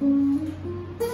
う。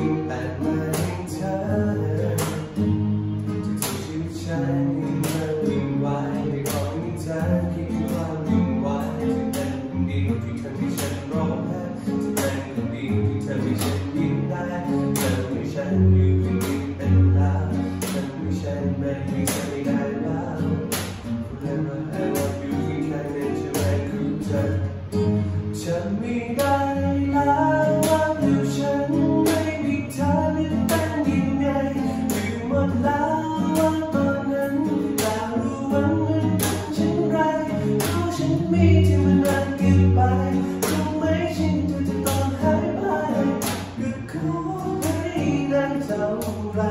ฉันไม่ได้แล้วรักอยู่ฉันไม่มีเธอนี่เป็นยังไงลืมหมดแล้วว่าตอนนั้นอยากรู้ว่ามันเป็นเช่นไรเพราะฉันมีที่มันนานเกินไปทำไมฉันถึงจะต้องหายไปหยุดคู่ให้นานเท่าไร